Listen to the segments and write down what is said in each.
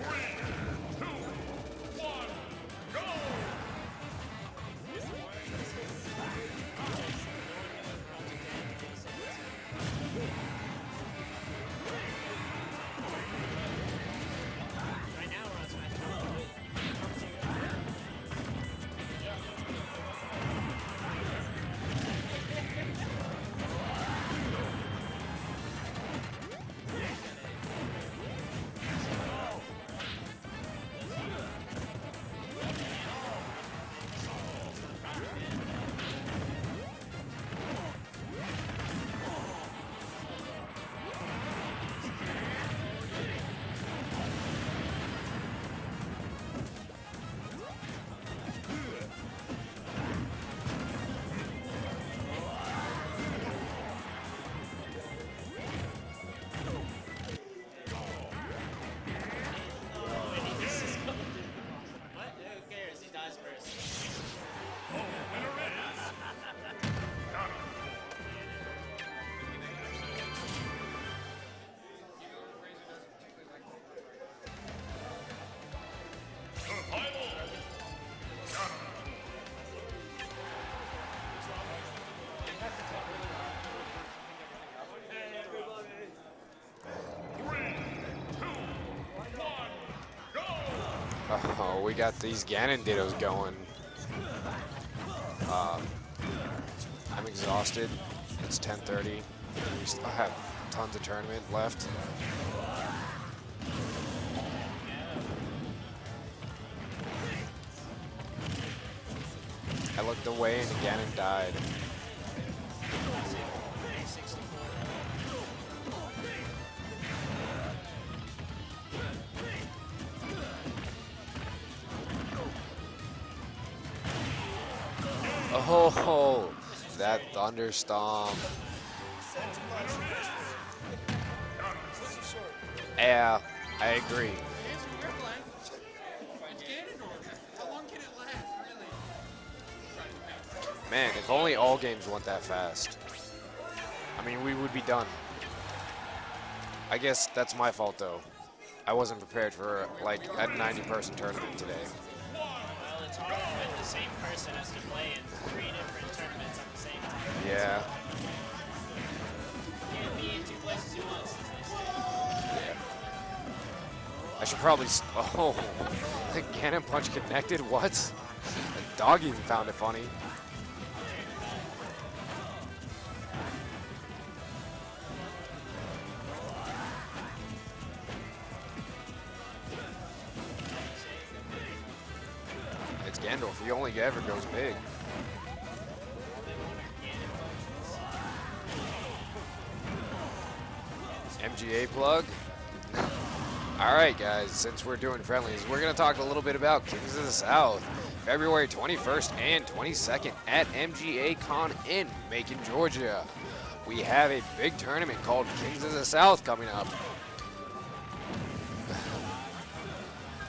Right Oh, we got these Ganon dittos going. Uh, I'm exhausted. It's 10:30. We still have tons of tournament left. I looked away and Ganon died. Oh, that thunderstorm. Yeah, I agree. Man, if only all games went that fast. I mean, we would be done. I guess that's my fault, though. I wasn't prepared for, like, a 90-person tournament today. Well, it's hard when the same person has to play in three different tournaments at the same time. Yeah. You can't be in two places at once. I should probably. s oh, Ganon Punch connected? What? The dog even found it funny. It's Gandalf. He only ever goes big. MGA plug. All right, guys, since we're doing friendlies, we're going to talk a little bit about Kings of the South. February 21st and 22nd at MGA Con in Macon, Georgia. We have a big tournament called Kings of the South coming up.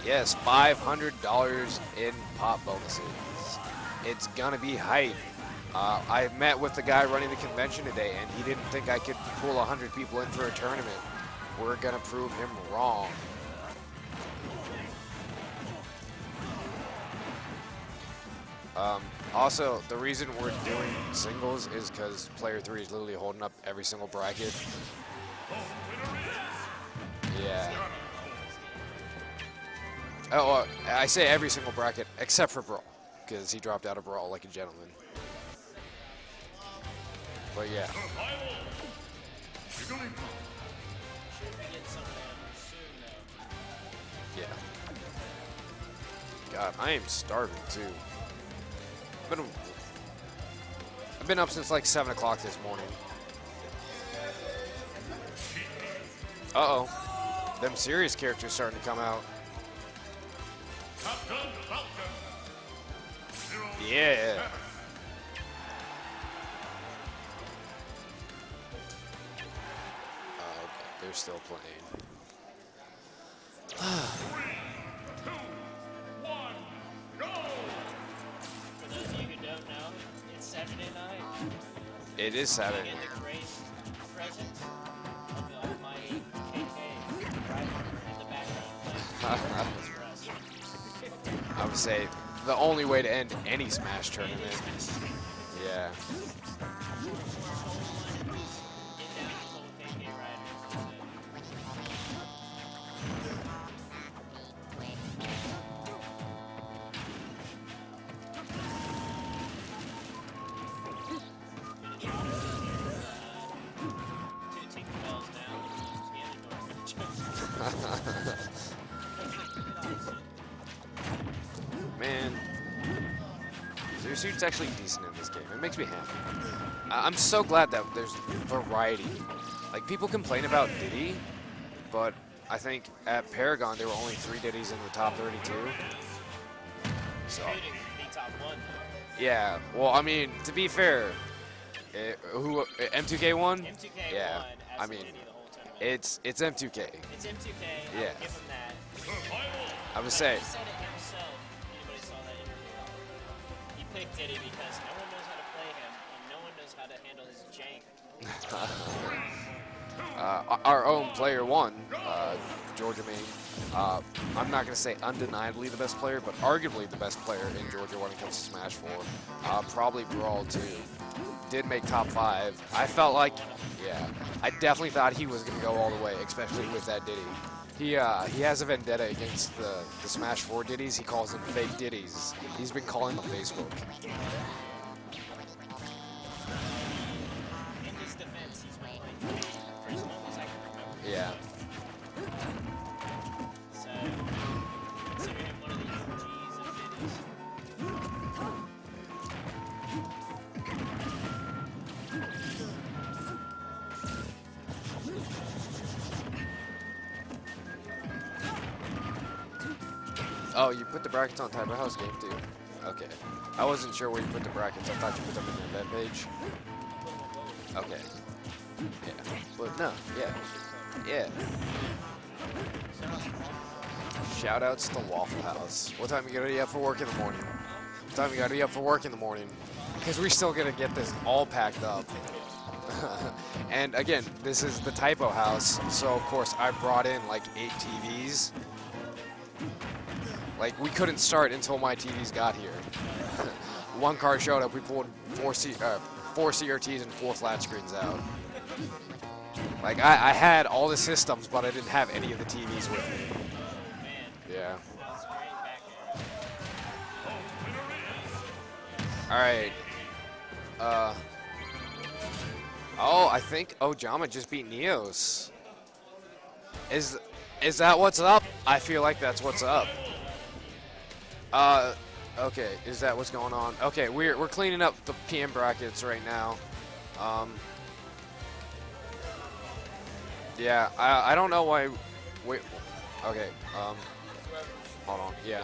Yes, $500 in pop bonuses. It's to be hype. Uh, I met with the guy running the convention today, and he didn't think I could pull 100 people in for a tournament. We're to prove him wrong. Um, also, the reason we're doing singles is because player three is literally holding up every single bracket. Oh, uh, I say every single bracket except for Brawl, because he dropped out of Brawl like a gentleman. But yeah. Yeah. God, I am starving too. I've been, I've been up since like 7 o'clock this morning. Uh-oh. Them serious characters starting to come out. Yeah. Oh, okay. They're still playing. For those of you who don't know, it's Saturday night. It is I Saturday. get would say the only way to end any Smash tournament. Yeah. Get down to Your suit's actually decent in this game. It makes me happy. I'm so glad that there's variety. Like, people complain about Diddy, but I think at Paragon there were only three Diddies in the top 32. So, Including the top one. yeah. Well, I mean, to be fair, eh, who M2K won? M2K Yeah, won I mean, Diddy the whole tournament. It's it's M2K. It's M2K. Yeah. I'll give him that. I would say. Picked Diddy because no one knows how to play him, and no one knows how to handle his jank. uh, our own player one, uh, Georgia Main. Uh, I'm not going to say undeniably the best player, but arguably the best player in Georgia when it comes to Smash 4. Uh, probably Brawl 2. Did make top five. I felt like, yeah, I definitely thought he was going to go all the way, especially with that Diddy. He, uh, he has a vendetta against the, the Smash 4 Diddies. He calls them fake Diddies. He's been calling them Facebook. In Oh, you put the brackets on of House game too. Okay. I wasn't sure where you put the brackets. I thought you put them in the event page. Okay. Yeah. But no, yeah. Yeah. Shout outs to Waffle House. What time you gotta be up for work in the morning? What time you gotta be up for work in the morning? Because we're still gonna get this all packed up. and again, this is the typo house, so of course I brought in like eight TVs. Like we couldn't start until my TVs got here. One car showed up, we pulled four C, uh, four CRTs and four flat screens out. Like I, I had all the systems, but I didn't have any of the TVs with me. Yeah. All right. Uh. Oh, I think Ojama just beat Neos. Is is that what's up? I feel like that's what's up. Uh, okay. Is that what's going on? Okay, we're we're cleaning up the PM brackets right now. Um. Yeah, I I don't know why. Wait. Okay. Um. Hold on. Yeah.